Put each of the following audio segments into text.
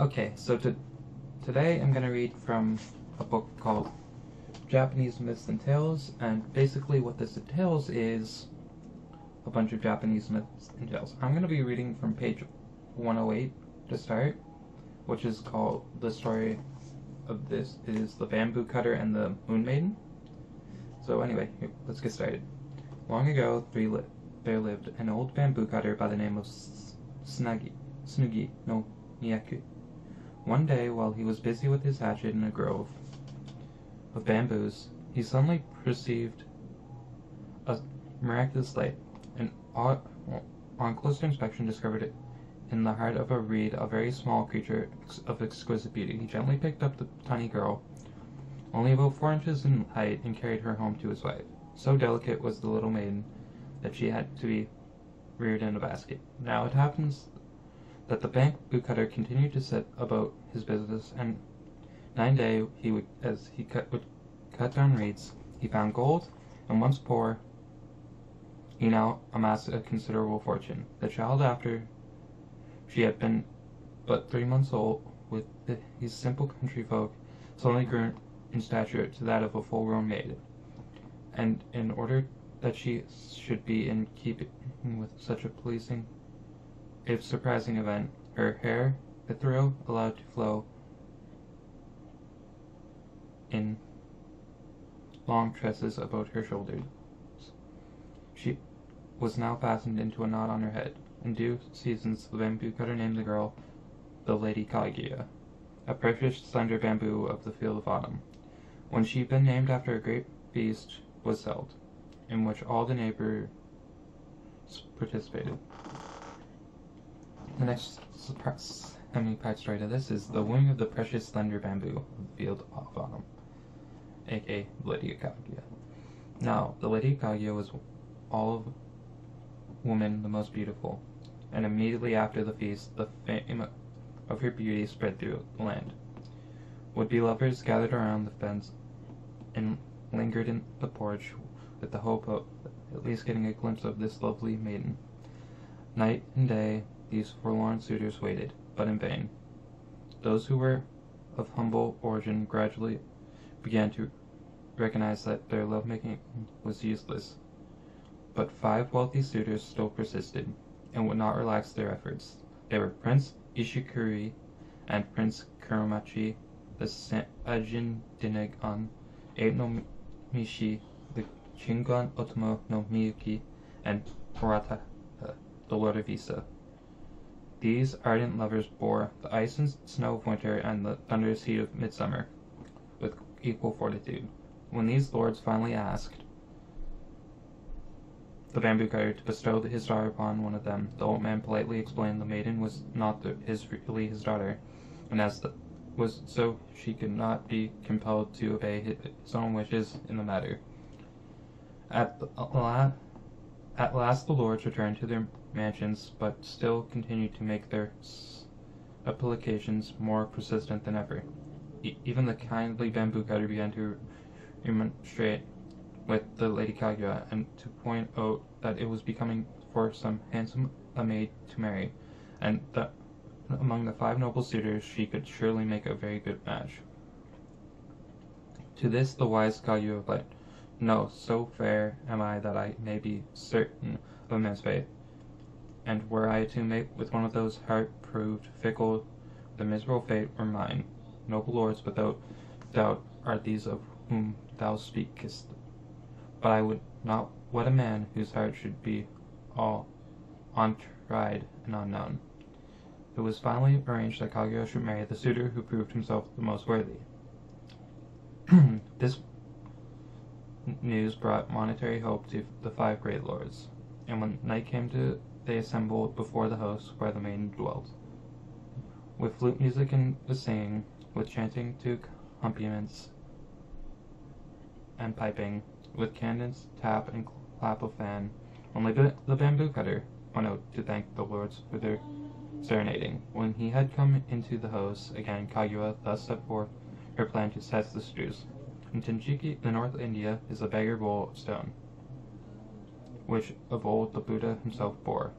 Okay, so to, today I'm going to read from a book called Japanese Myths and Tales, and basically what this entails is a bunch of Japanese myths and tales. I'm going to be reading from page 108 to start, which is called The Story of This is the Bamboo Cutter and the Moon Maiden. So anyway, let's get started. Long ago, li there lived an old bamboo cutter by the name of Snagi, Snugi no Miyaku. One day, while he was busy with his hatchet in a grove of bamboos, he suddenly perceived a miraculous light, and on closer inspection discovered it in the heart of a reed a very small creature of exquisite beauty. He gently picked up the tiny girl, only about four inches in height, and carried her home to his wife. So delicate was the little maiden that she had to be reared in a basket. Now it happens that the bamboo cutter continued to set about his business, and nine day he would, as he cut, would cut down reeds, he found gold, and once poor, he now amassed a considerable fortune. The child, after she had been but three months old, with these simple country folk, suddenly grew in stature to that of a full-grown maid, and in order that she should be in keeping with such a pleasing if surprising event, her hair, ethereal, allowed to flow in long tresses about her shoulders. She was now fastened into a knot on her head. In due seasons, the bamboo cutter named the girl the Lady Kaguya, a precious slender bamboo of the field of autumn. When she had been named after a great feast was held, in which all the neighbors participated. The next story to this is the wing of the precious slender bamboo field of autumn, aka Lady Kaguya. Now, the Lady Kaguya was all of woman the most beautiful, and immediately after the feast the fame of her beauty spread through the land. Would-be lovers gathered around the fence and lingered in the porch with the hope of at least getting a glimpse of this lovely maiden. Night and day these forlorn suitors waited, but in vain. Those who were of humble origin gradually began to recognize that their lovemaking was useless. But five wealthy suitors still persisted, and would not relax their efforts. They were Prince Ishikuri and Prince Kuromachi, the Ajin Dinegon, Abe no Mishi, the Shingon Otomo no Miyuki, and Murata, uh, the Lord of. These ardent lovers bore the ice and snow of winter and the thunderous heat of midsummer with equal fortitude. When these lords finally asked the bamboo cutter to bestow his daughter upon one of them, the old man politely explained the maiden was not the, his really his daughter, and as the, was so she could not be compelled to obey his own wishes in the matter. At the, at last the lords returned to their mansions, but still continued to make their applications more persistent than ever. E even the kindly bamboo cutter began to remonstrate with the Lady Kaguya and to point out that it was becoming for some handsome a maid to marry, and that among the five noble suitors she could surely make a very good match. To this the wise Kaguya replied, No, so fair am I that I may be certain of a man's faith and were I to mate with one of those heart-proved, fickle, the miserable fate were mine. Noble lords, without doubt, are these of whom thou speakest. But I would not wed a man whose heart should be all untried and unknown. It was finally arranged that Kaguya should marry the suitor who proved himself the most worthy. this news brought monetary hope to the five great lords, and when night came to they assembled before the house where the maiden dwelt. With flute music and the singing, with chanting to accompaniments and piping, with cadence, tap, and clap of fan, only the bamboo cutter went out to thank the lords for their serenading. When he had come into the house again, Kaguya thus set forth her plan to test the stews. In Tenjiku, the North India, is a beggar bowl of stone which of old the Buddha himself bore.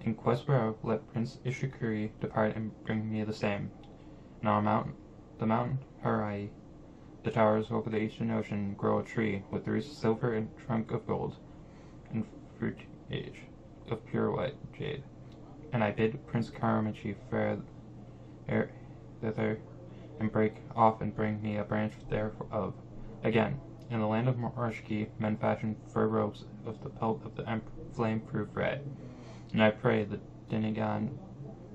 In quest whereof let Prince Ishikuri depart and bring me the same. on mountain, the mountain Harai, the towers over the eastern ocean, grow a tree with roots of silver and trunk of gold, and fruitage of pure white jade. And I bid Prince Karamanchi fare er, thither and break off and bring me a branch thereof. Again, in the land of Marshki, men fashion fur robes of the pelt of the flame-proof red, and I pray the Dinigan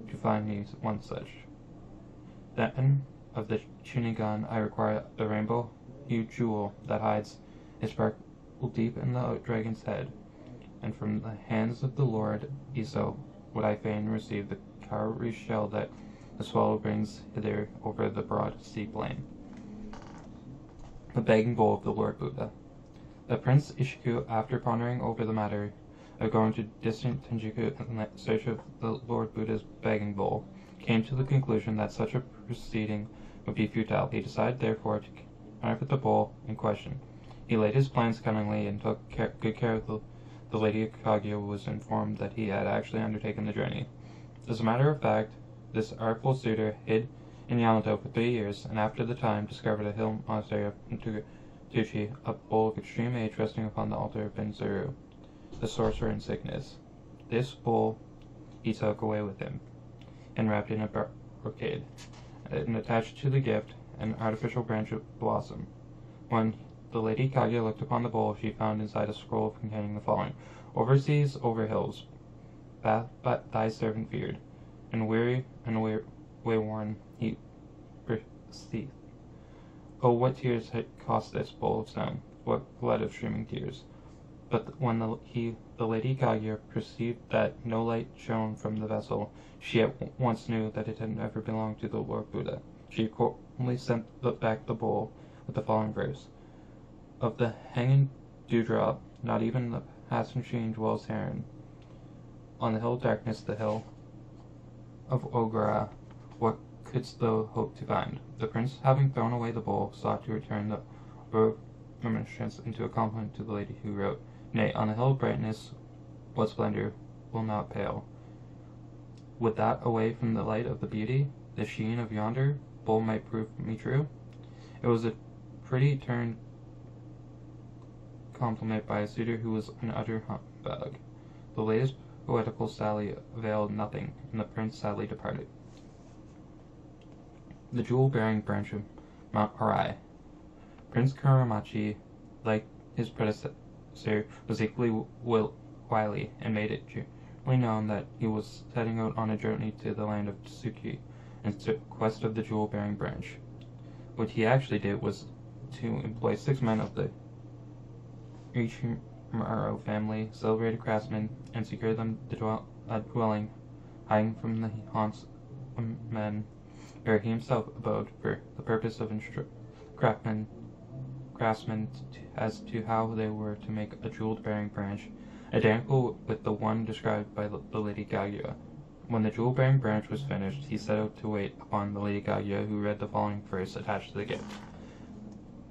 to find me one such. Then of the Chinigan I require the rainbow-hued jewel that hides a sparkle deep in the dragon's head, and from the hands of the Lord Eso would I fain receive the cowrie shell that the swallow brings hither over the broad sea plain. The begging bowl of the Lord Buddha. The Prince Ishiku, after pondering over the matter of going to distant Tenjiku in search of the Lord Buddha's begging bowl, came to the conclusion that such a proceeding would be futile. He decided, therefore, to counterfeit the bowl in question. He laid his plans cunningly and took care, good care of the, the lady Kaguya was informed that he had actually undertaken the journey. As a matter of fact, this artful suitor hid in Yamato for three years, and after the time discovered a hill monastery of Tuchi, a bowl of extreme age resting upon the altar of Benzuru, the sorcerer in sickness. This bowl he took away with him, and wrapped in a brocade, and attached to the gift an artificial branch of blossom. When the Lady Kaguya looked upon the bowl, she found inside a scroll containing the following: Over seas, over hills, but thy servant feared, and weary and wayworn he perceived. Oh, what tears had cost this bowl of stone! What blood of streaming tears! But when the, he, the Lady Kaguya perceived that no light shone from the vessel, she at once knew that it had never belonged to the Lord Buddha. She accordingly sent back the bowl with the following verse: Of the hanging dewdrop, not even the passing change dwells herein. On the hill darkness, the hill of Ogura, what couldst thou hope to find? The prince, having thrown away the bowl, sought to return the remonstrance into a compliment to the lady who wrote, Nay, on the hill brightness, what splendor will not pale? Would that away from the light of the beauty, the sheen of yonder bowl might prove me true? It was a pretty turn compliment by a suitor who was an utter humbug. The latest poetical sally availed nothing, and the prince sadly departed. The jewel-bearing branch of Mount Harai. Prince Kuramachi, like his predecessor, was equally wily, and made it generally known that he was setting out on a journey to the land of Tsuki in quest of the jewel-bearing branch. What he actually did was to employ six men of the Ichimaro family, celebrated craftsmen, and secure them a uh, dwelling hiding from the haunts of men, where he himself abode for the purpose of instructing craftsmen, as to how they were to make a jewel-bearing branch, identical with the one described by the Lady Kaguya. When the jewel-bearing branch was finished, he set out to wait upon the Lady Kaguya, who read the following verse attached to the gift.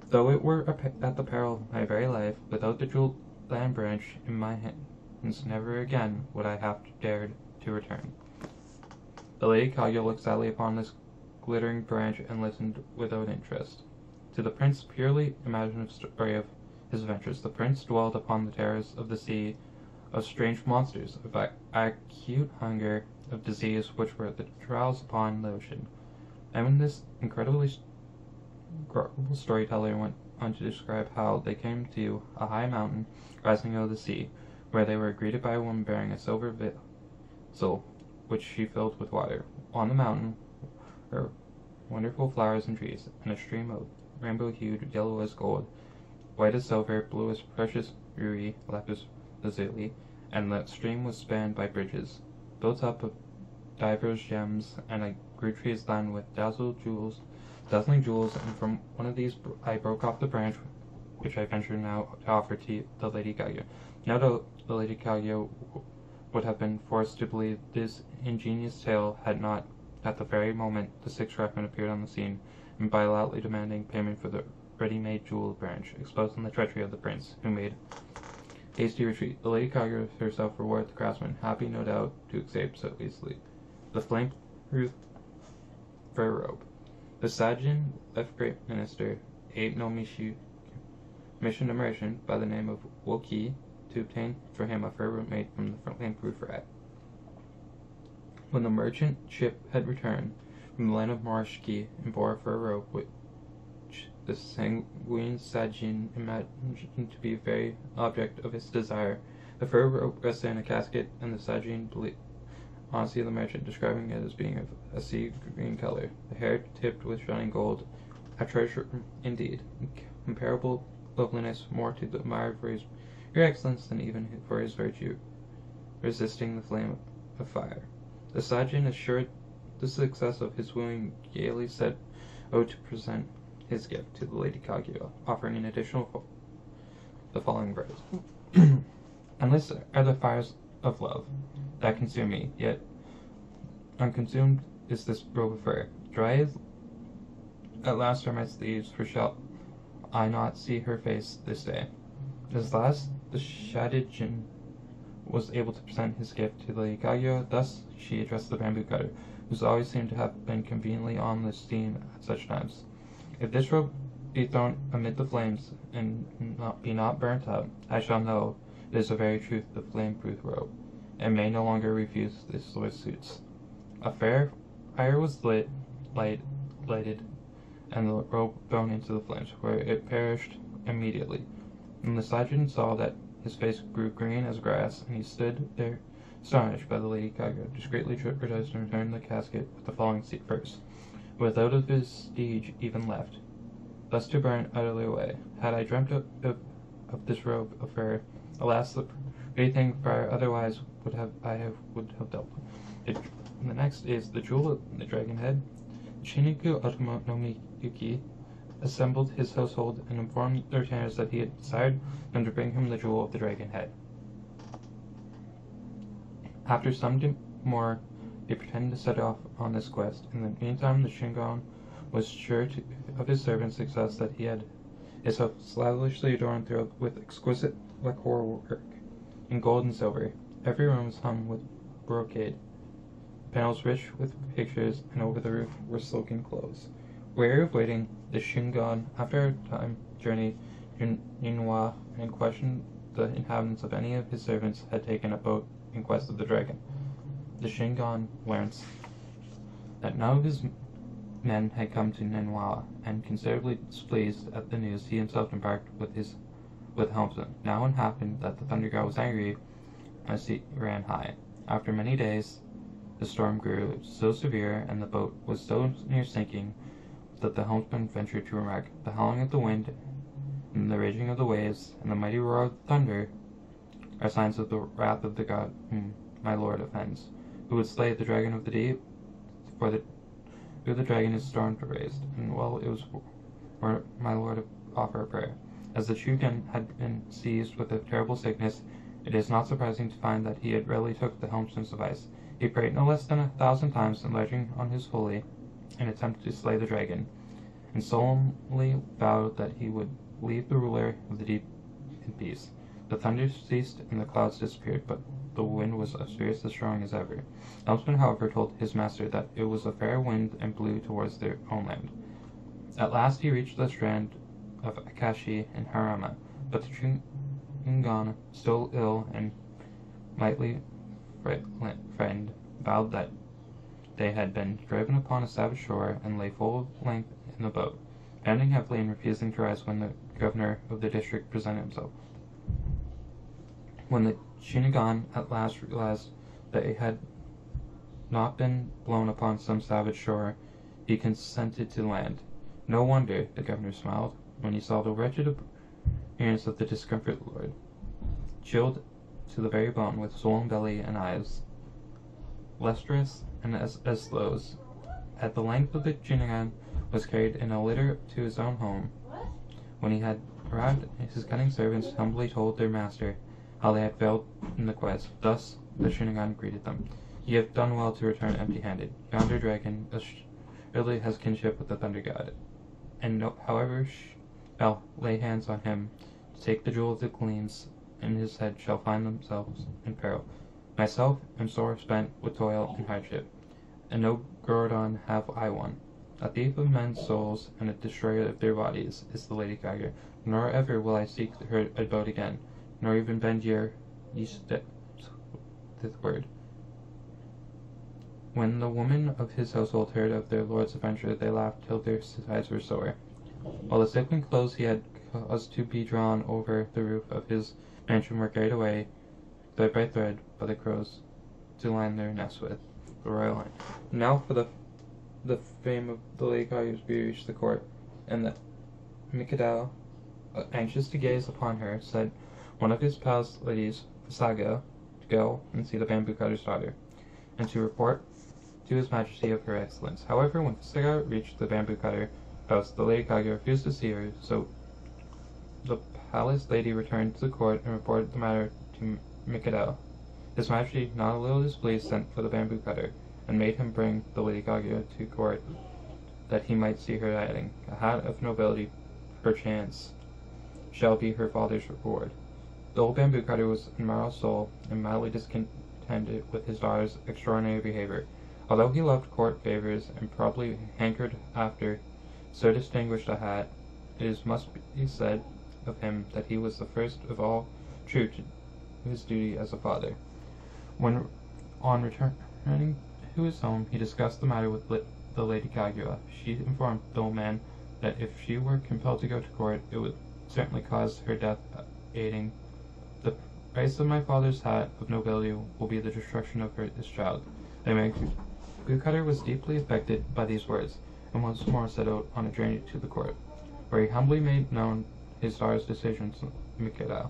Though it were at the peril of my very life, without the jewel land branch in my hands, never again would I have dared to return. The Lady Kaguya looked sadly upon this glittering branch and listened without interest. To the prince's purely imaginative story of his adventures, the prince dwelled upon the terrors of the sea, of strange monsters, of acute hunger, of disease, which were the trials upon the ocean. And when this incredibly incredible storyteller went on to describe how they came to a high mountain rising out of the sea, where they were greeted by a woman bearing a silver vessel, which she filled with water. On the mountain were wonderful flowers and trees, and a stream of rainbow-hued, yellow as gold, white as silver, blue as precious ruby, lapis lazuli, and the stream was spanned by bridges, built up of divers gems, and a grew trees lined with dazzled jewels dazzling jewels, and from one of these I broke off the branch, which I venture now to offer to the Lady Kaguya. No doubt the Lady Kaguya would have been forced to believe this ingenious tale had not, at the very moment the six craftsmen appeared on the scene, and by loudly demanding payment for the ready-made jewel branch, exposing the treachery of the prince, who made hasty retreat. The Lady Kaguya herself rewarded the craftsman, happy no doubt to escape so easily. The flame-proof fur robe. The Sajin left Great Minister Abe no Mishi commissioned a by the name of Woki to obtain for him a fur robe made from the flameproof rat. When the merchant ship had returned from the land of Marshki and bore for a robe which the sanguine Sajin imagined to be the very object of his desire, the fur robe rested in a casket, and the Sajin believed honesty of the merchant, describing it as being of a sea green color, the hair tipped with shining gold, a treasure indeed, comparable loveliness more to be admired for his your excellence than even for his virtue, resisting the flame of fire. The Sajin assured the success of his wooing gaily set out oh, to present his gift to the Lady Kaguya, offering an additional the following verse. Endless are the fires of love that consume me, yet unconsumed is this robe of fur. Dry as at last are my sleeves, for shall I not see her face this day? As last the Shadijin was able to present his gift to Lady Kaguya, thus she addressed the bamboo cutter, who always seemed to have been conveniently on the steam at such times. If this robe be thrown amid the flames, and not, be not burnt up, I shall know it is a very truth the flame-proof robe, and may no longer refuse this suits. A fair fire was lit, light, lighted, and the robe thrown into the flames, where it perished immediately. And the sergeant saw that his face grew green as grass, and he stood there astonished by the Lady Kaguya, discreetly proposed to return the casket with the falling seat first, without a vestige even left, thus to burn utterly away. Had I dreamt of, of, of this robe of fur, alas, the pretty thing fire otherwise would have I have would have dealt. It, the next is the jewel the dragon head. Shiniku Otomo no Miyuki assembled his household and informed the retainers that he had desired them to bring him the jewel of the dragon head. After some demur, they pretended to set off on this quest. In the meantime, the Shingon was sure to, of his servant's success that he had his house lavishly adorned throughout with exquisite lacquer work in gold and silver. Every room was hung with brocade, panels rich with pictures, and over the roof were silken clothes. Weary of waiting, the Shingon, after a time journey to Ninwa, and questioned the inhabitants if any of his servants had taken a boat in quest of the dragon. The Shingon learns that none of his men had come to Ninwa, and considerably displeased at the news, he himself embarked with his with helmsman. Now it happened that the Thunder God was angry as he ran high. After many days, the storm grew so severe and the boat was so near sinking that the helmsman ventured to remark, The howling of the wind, and the raging of the waves, and the mighty roar of the thunder are signs of the wrath of the god whom my lord offends, who would slay the dragon of the deep, for the through the dragon is storm raised, and well it was for my lord to offer a prayer. As the Shugen had been seized with a terrible sickness, it is not surprising to find that he had readily took the helmsman's advice. He prayed no less than a thousand times, enlarging on his folly, and attempted to slay the dragon, and solemnly vowed that he would leave the ruler of the deep in peace. The thunder ceased and the clouds disappeared, but the wind was as fierce as strong as ever. Helmsman, however, told his master that it was a fair wind and blew towards their own land. At last he reached the strand of Akashi and Harama, but the Shingon, still ill and lightly frightened, vowed that they had been driven upon a savage shore, and lay full length in the boat, bending heavily and refusing to rise when the governor of the district presented himself. When the Shingon at last realized that it had not been blown upon some savage shore, he consented to land. No wonder, the governor smiled, when he saw the wretched appearance of the discomfited lord, chilled to the very bone, with swollen belly and eyes lustrous and as, as slows. At the length of the Shingon was carried in a litter to his own home. When he had arrived, his cunning servants humbly told their master how they had failed in the quest. Thus the Shingon greeted them. You have done well to return empty-handed. Yonder dragon surely has kinship with the Thunder God, and no, however shall lay hands on him to take the jewel of the gleams in his head shall find themselves in peril. Myself am sore spent with toil and hardship, and no guerdon have I won. A thief of men's souls and a destroyer of their bodies is the Lady Kaguya, nor ever will I seek her abode again, nor even bend ye this word. When the women of his household heard of their lord's adventure, they laughed till their sides were sore. While the silken clothes he had caused to be drawn over the roof of his mansion were carried away, thread by thread, by the crows to line their nests with the royal line. Now for the the fame of the Lady Kaguya's beauty reached the court, and the Mikado, uh, anxious to gaze upon her, said one of his palace ladies, Saga, to go and see the bamboo cutter's daughter, and to report to his majesty of her excellence. However, when Saga reached the bamboo cutter house, the Lady Kaguya refused to see her, so the palace lady returned to the court and reported the matter to Mikado. His majesty, not a little displeased, sent for the bamboo cutter, and made him bring the Lady Kaguya to court, that he might see her riding. A hat of nobility, perchance, shall be her father's reward. The old bamboo cutter was in mortal soul and mildly discontented with his daughter's extraordinary behavior. Although he loved court favors and probably hankered after so distinguished a hat, it must be said of him that he was the first of all true to his duty as a father. When on returning to his home, he discussed the matter with the Lady Kaguya. She informed the old man that if she were compelled to go to court, it would certainly cause her death, aiding the price of my father's hat of nobility will be the destruction of her, his child. The bamboo cutter was deeply affected by these words, and once more set out on a journey to the court, where he humbly made known his daughter's decision to Mikado.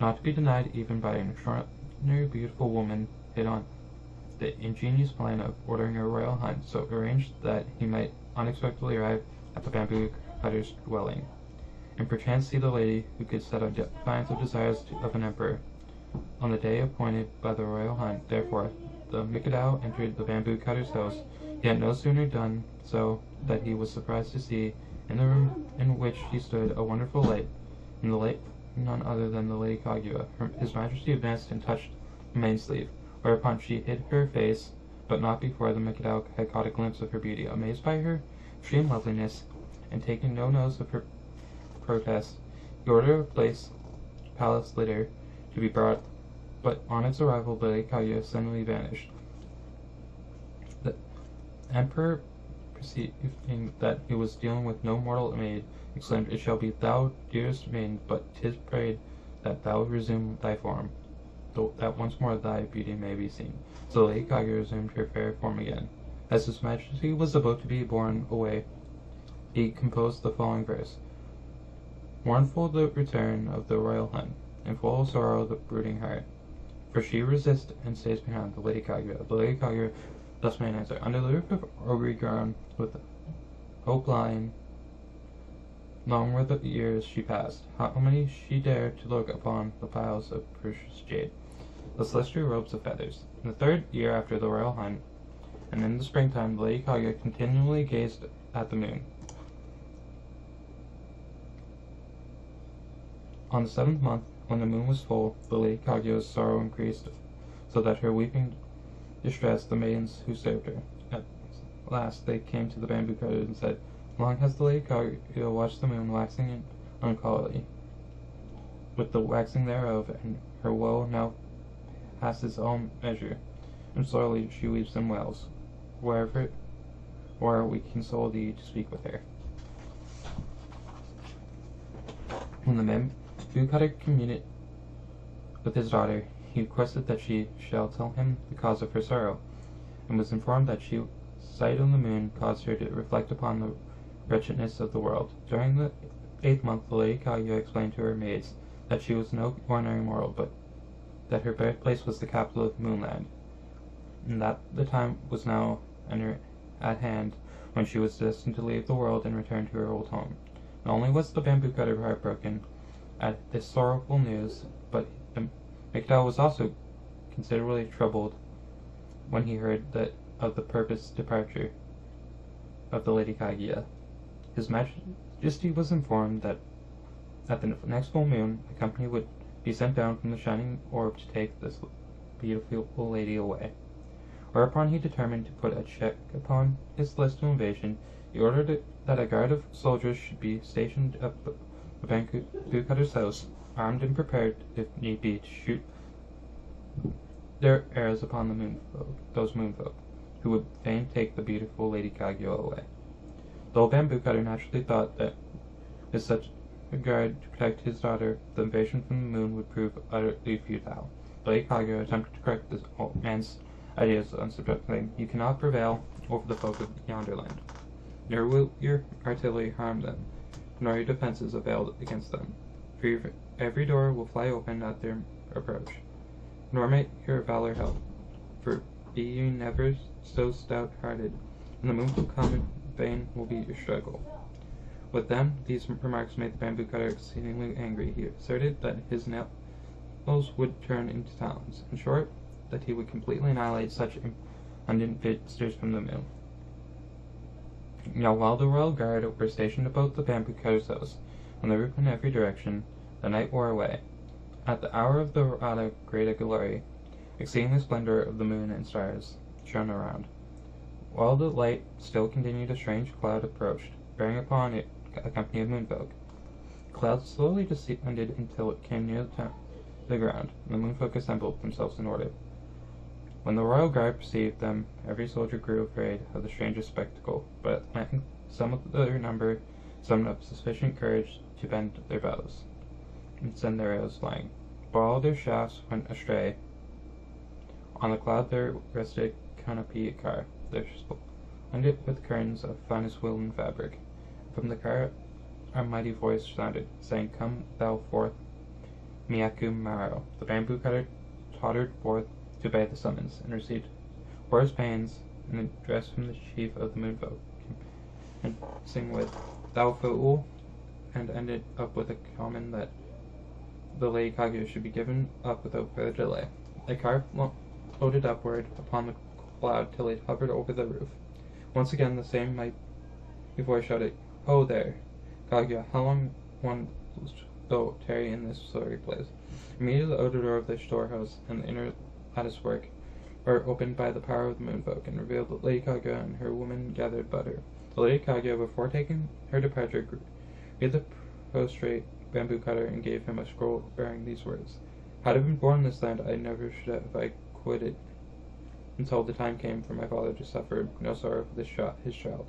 Not to be denied even by an extraordinary beautiful woman, hit on the ingenious plan of ordering a royal hunt, so arranged that he might unexpectedly arrive at the bamboo cutter's dwelling and perchance see the lady who could set a defiance of desires of an emperor. On the day appointed by the royal hunt, therefore, the Mikado entered the bamboo cutter's house. He had no sooner done so that he was surprised to see, in the room in which he stood, a wonderful light, and the light none other than the Lady Kaguya. His Majesty advanced and touched the main sleeve, whereupon she hid her face, but not before the Mikado had caught a glimpse of her beauty. Amazed by her extreme loveliness, and taking no notice of her protest, he ordered a place palace litter to be brought, but on its arrival Lady Kaguya suddenly vanished. The emperor, perceiving that he was dealing with no mortal maid, exclaimed, It shall be thou, dearest maiden, but 'tis prayed that thou resume thy form, that once more thy beauty may be seen. So Lady Kaguya resumed her fair form again. As his majesty was about to be borne away, he composed the following verse. Mournful the return of the royal hunt, and full of sorrow the brooding heart. For she resists and stays behind the Lady Kaguya. The Lady Kaguya thus made answer. Under the roof of Ogre ground, with hope lying, long were the years she passed. How many she dared to look upon the piles of precious jade, the celestial robes of feathers. In the third year after the royal hunt, and in the springtime, the Lady Kaguya continually gazed at the moon. On the seventh month, when the moon was full, the Lady Kaguya's sorrow increased, so that her weeping distressed the maidens who served her. At last they came to the bamboo cutter and said, Long has the Lady Kaguya watched the moon waxing uncannily, with the waxing thereof, and her woe now passes all measure, and sorely she weeps and wails. Wherever or we console thee to speak with her. When the men cutter communed with his daughter, he requested that she shall tell him the cause of her sorrow, and was informed that she sight of the moon caused her to reflect upon the wretchedness of the world. During the eighth month the Lady Kaguya explained to her maids that she was no ordinary mortal, but that her birthplace was the capital of Moonland, and that the time was now at hand when she was destined to leave the world and return to her old home. Not only was the bamboo cutter heartbroken, at this sorrowful news, but Mikado was also considerably troubled when he heard that of the purposed departure of the Lady Kaguya. His Majesty was informed that at the next full moon a company would be sent down from the shining orb to take this beautiful lady away. Whereupon he determined to put a check upon his list of invasion. He ordered that a guard of soldiers should be stationed at the bamboo cutter's house, armed and prepared, if need be, to shoot their arrows upon the moonfolk, those moonfolk, who would fain take the beautiful Lady Kaguya away. The old bamboo cutter naturally thought that with such a guard to protect his daughter, the invasion from the moon would prove utterly futile. Lady Kaguya attempted to correct this old man's ideas on subject, saying, You cannot prevail over the folk of yonder land. Nor will your artillery harm them, nor your defences avail against them. For every door will fly open at their approach. Nor may your valor help, for be you never so stout-hearted, and the moon will come in vain will be your struggle. With them, these remarks made the bamboo cutter exceedingly angry. He asserted that his nails would turn into talons. In short, that he would completely annihilate such abundant visitors from the moon. Now, while the royal guard were stationed about the bamboo cutter's house, on the roof in every direction, the night wore away. At the hour of the Rata great glory, exceeding the splendor of the moon and stars, shone around. While the light still continued, a strange cloud approached, bearing upon it a company of moonfolk. The cloud slowly descended until it came near the, the ground, and the moonfolk assembled themselves in order. When the royal guard perceived them, every soldier grew afraid of the strangest spectacle, but at length some of their number summoned up sufficient courage to bend their bows and send their arrows flying. But all their shafts went astray. On the cloud there rested a canopy car, there splendid with curtains of finest woolen fabric. From the car a mighty voice sounded, saying, Come thou forth, Miyaku Maro. The bamboo cutter tottered forth to obey the summons, and received horror's pains an address from the chief of the moonfolk, and sing with Thou fool, and ended up with a comment that the Lady Kaguya should be given up without further delay. The car floated upward upon the cloud till it hovered over the roof. Once again the same mighty voice shouted, Ho oh, there, Kaguya, how long one thou tarry in this sorry place? Immediately the outer door of the storehouse and the inner lattice work were opened by the power of the moonfolk, and revealed that Lady Kaguya and her woman gathered butter. The Lady Kaguya, before taking her departure, greeted the prostrate bamboo cutter and gave him a scroll bearing these words: Had I been born in this land, I never should have I quitted until the time came for my father to suffer no sorrow for this his child.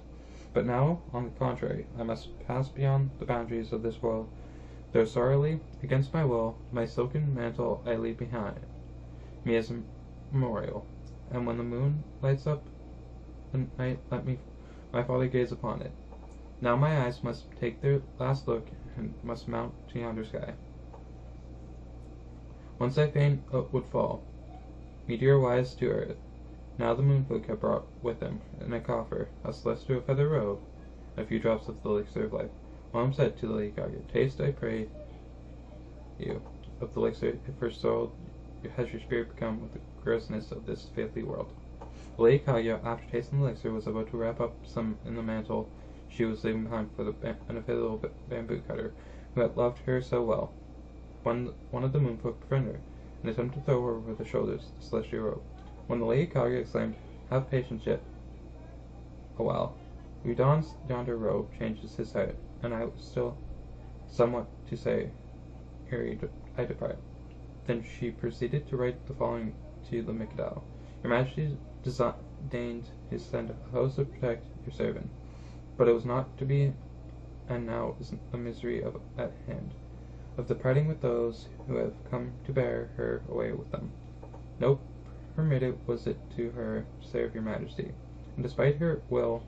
But now, on the contrary, I must pass beyond the boundaries of this world, though sorrowly, against my will, my silken mantle I leave behind me as a memorial, and when the moon lights up the night, let me my father gaze upon it. Now my eyes must take their last look and must mount to yonder sky. Once I fain uh, would fall, meteor wise to earth. Now the moonfolk have brought with them in a coffer a celestial feather robe, a few drops of the elixir of life. Mom said to the Lady Kaguya, Taste, I pray you, of the elixir, if her soul has your spirit become with the grossness of this filthy world. Lady Kaguya, after tasting the elixir, was about to wrap up some in the mantle she was leaving behind for the the bamboo cutter, who had loved her so well, when one of the moonfolk prevented her, and attempted to throw her over the shoulders the celestial robe. When the Lady Kaguya exclaimed, Have patience yet a while. Who dons yonder robe changes his heart, and I was still somewhat to say ere I depart. Then she proceeded to write the following to the Mikado. Your Majesty deigned his send a host to protect your servant. But it was not to be, and now is the misery of at hand, of the parting with those who have come to bear her away with them. No permitted was it to her serve your majesty, and despite her will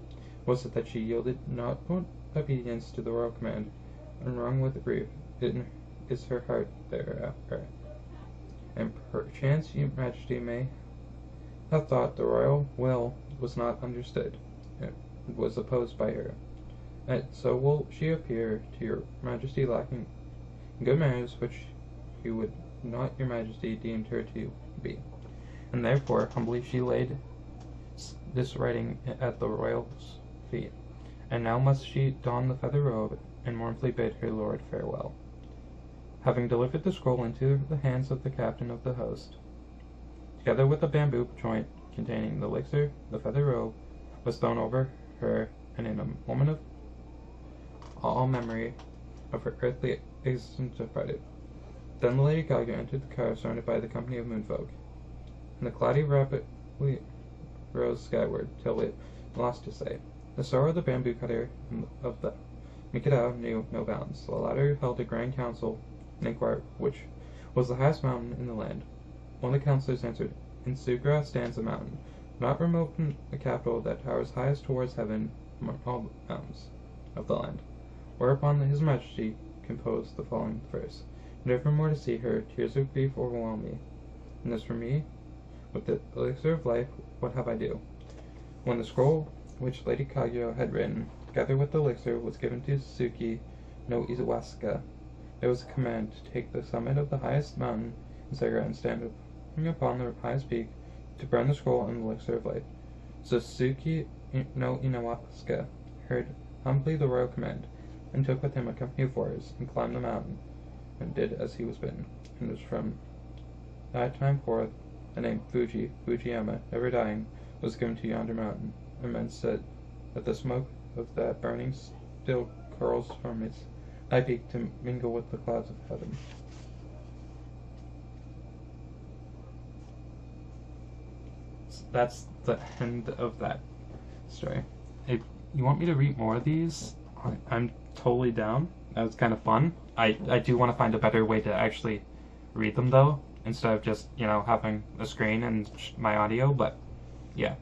was it that she yielded not obedience to the royal command, and wrung with grief in is her heart thereafter. And perchance your majesty may have thought the royal will was not understood was opposed by her. And so will she appear to your majesty lacking good manners which you would not your majesty deemed her to be. And therefore humbly she laid this writing at the royal's feet. And now must she don the feather robe, and mournfully bid her lord farewell. Having delivered the scroll into the hands of the captain of the host, together with a bamboo joint containing the elixir, the feather robe, was thrown over her, and in a moment of all memory of her earthly existence departed. Then the Lady Kaguya entered the car surrounded by the company of moonfolk, and the cloudy rapidly rose skyward till it lost its sight. The sorrow of the bamboo cutter of the Mikado knew no bounds. The latter held a grand council and inquired which was the highest mountain in the land. One of the councillors answered, In Sugra stands a mountain, not remote from the capital, that towers highest towards heaven among all the mountains of the land. Whereupon his majesty composed the following verse: Never more to see her, tears of grief overwhelm me. And as for me, with the elixir of life, what have I do? When the scroll which Lady Kaguya had written, together with the elixir, was given to Suzuki no Iwasaka, there was a command to take the summit of the highest mountain in Sugra and stand upon the highest peak to burn the scroll and the elixir of life. So Suki no Inawasuka heard humbly the royal command, and took with him a company of warriors, and climbed the mountain, and did as he was bidden. And was from that time forth the name Fuji, Fujiyama, ever dying, was given to yonder mountain, and men said that the smoke of that burning still curls from its high peak to mingle with the clouds of heaven. That's the end of that story. If you want me to read more of these, I'm totally down. That was kind of fun. I, I do want to find a better way to actually read them though, instead of just, you know, having a screen and my audio, but yeah.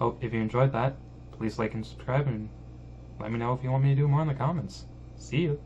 Oh, if you enjoyed that, please like and subscribe and let me know if you want me to do more in the comments. See you!